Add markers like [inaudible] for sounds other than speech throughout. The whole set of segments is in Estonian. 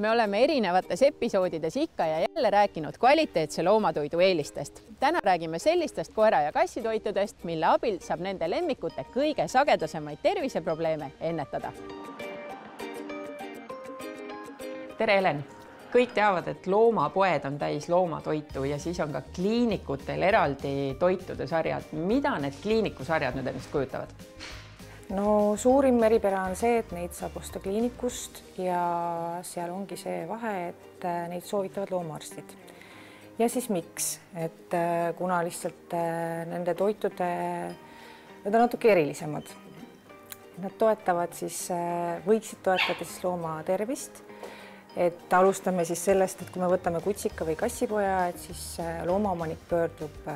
me oleme erinevates episoodides ikka ja jälle rääkinud kvaliteetse loomatoidu eelistest. täna räägime sellistest koera- ja kassitoitudest, mille abil saab nende lemmikute kõige sagedasemaid terviseprobleeme ennetada. tere, Helen! kõik teavad, et loomapoed on täis loomatoitu ja siis on ka kliinikutel eraldi toitude sarjad. mida need kliinikusarjad nüüd endast kujutavad? No suurim eripära on see, et neid saab osta kliinikust ja seal ongi see vahe, et äh, neid soovitavad loomaarstid. ja siis miks, et äh, kuna lihtsalt äh, nende toitude, need on natuke erilisemad. Nad toetavad siis, võiksid toetada siis looma tervist. et alustame siis sellest, et kui me võtame kutsika või kassipoja, et siis loomaomanik pöördub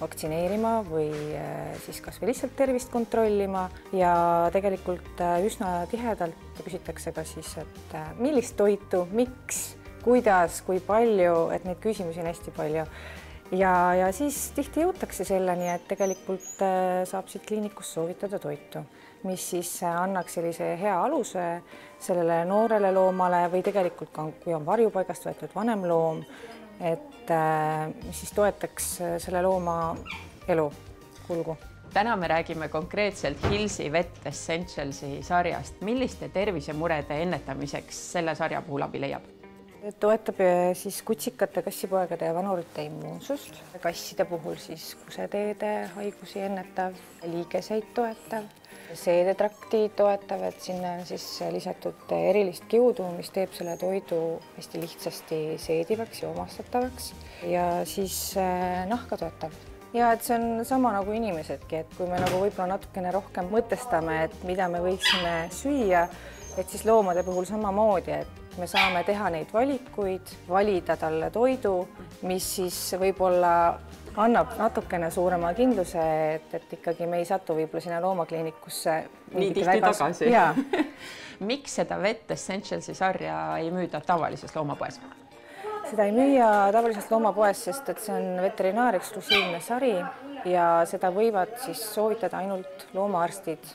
vaktsineerima või äh, siis kasvõi lihtsalt tervist kontrollima ja tegelikult äh, üsna tihedalt küsitakse ka siis, et äh, millist toitu, miks, kuidas, kui palju, et neid küsimusi on hästi palju. ja, ja siis tihti jõutakse selleni, et tegelikult saab siit kliinikust soovitada toitu, mis siis annaks sellise hea aluse sellele noorele loomale või tegelikult ka, kui on varjupaigast võetud vanem loom et äh, mis siis toetaks äh, selle looma elu kulgu. täna me räägime konkreetselt Hillsi Vet Essentialsi sarjast. milliste tervisemurede ennetamiseks selle sarja puhul abi leiab? toetab äh, siis kutsikate, kassipoegade ja vanurite immuunsust, kasside puhul siis kuseteede haigusi ennetav, liigeseid toetav seedetrakti toetav, et sinna on siis lisatud erilist kiudu, mis teeb selle toidu hästi lihtsasti seedivaks ja omastatavaks. Ja siis äh, nahka toetav. Ja et see on sama nagu inimesedki, et kui me nagu võib-olla natukene rohkem mõtestame, et mida me võiksime süüa, et siis loomade puhul samamoodi, et me saame teha neid valikuid, valida talle toidu, mis siis võib-olla annab natukene suurema kindluse, et, et ikkagi me ei satu võib-olla sinna loomakliinikusse. nii tihti väga... tagasi [laughs] [laughs] miks seda Vet Essentialsi sarja ei müüda tavalises loomapoes? seda ei müüa tavalises loomapoes, sest et see on veterinaareksklusiivne sari ja seda võivad siis soovitada ainult loomaarstid.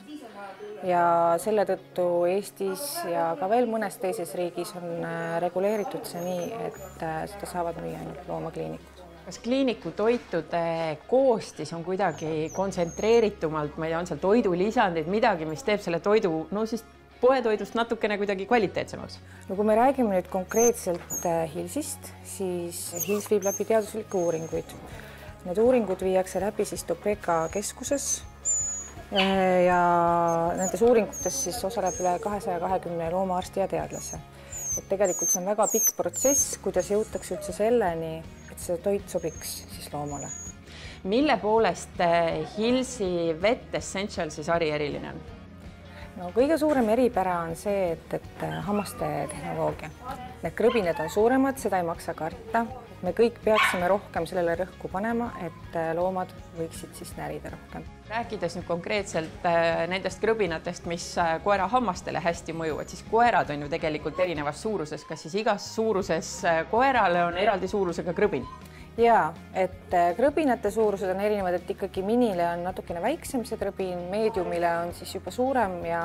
ja selle tõttu Eestis ja ka veel mõnes teises riigis on äh, reguleeritud see nii, et äh, seda saavad müüa ainult loomakliinikud kas kliiniku toitude koostis on kuidagi kontsentreeritumalt, ma ei tea, on seal toidulisandid, midagi, mis teeb selle toidu, no siis poetoidust natukene kuidagi kvaliteetsemaks? no kui me räägime nüüd konkreetselt äh, Hilsist, siis Hils viib läbi teaduslikke uuringuid. Need uuringud viiakse läbi siis Topeka keskuses äh, ja nendes uuringutes siis osaleb üle kahesaja kahekümne loomaarsti ja teadlase. Et tegelikult see on väga pikk protsess, kuidas jõutakse üldse selleni, et see toit sobiks siis loomale. mille poolest eh, Hillsi Vet Essentialsi sari eriline on? No kõige suurem eripära on see, et, et eh, hammaste tehnoloogia. Need krõbinad on suuremad, seda ei maksa karta. me kõik peaksime rohkem sellele rõhku panema, et eh, loomad võiksid siis närida rohkem. rääkides nüüd konkreetselt nendest krõbinatest, mis koera hammastele hästi mõjuvad, siis koerad on ju tegelikult erinevas suuruses, kas siis igas suuruses koerale on eraldi suurusega krõbin? Ja et äh, krõbinate suurused on erinevad, et ikkagi minile on natukene väiksem see krõbin, meediumile on siis juba suurem ja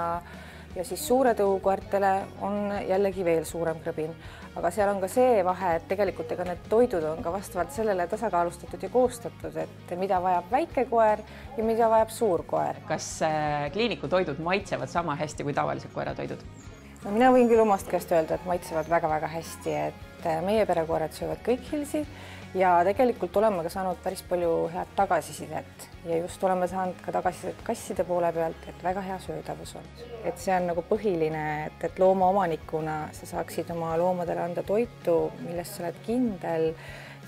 ja siis suure tõukoertele on jällegi veel suurem krõbin. aga seal on ka see vahe, et tegelikult ega need toidud on ka vastavalt sellele tasakaalustatud ja koostatud, et mida vajab väike koer ja mida vajab suur koer. kas äh, kliiniku toidud maitsevad sama hästi kui tavalised koeratoidud? No mina võin küll omast käest öelda, et maitsevad väga-väga hästi, et äh, meie perekoerad söövad kõik hilsi ja tegelikult oleme ka saanud päris palju head tagasisidet ja just oleme saanud ka tagasisidet kasside poole pealt, et väga hea söödavus on. et see on nagu põhiline, et, et loomaomanikuna sa saaksid oma loomadele anda toitu, milles sa oled kindel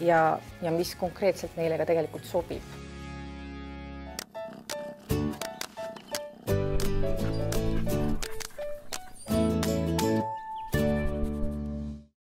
ja, ja mis konkreetselt neile ka tegelikult sobib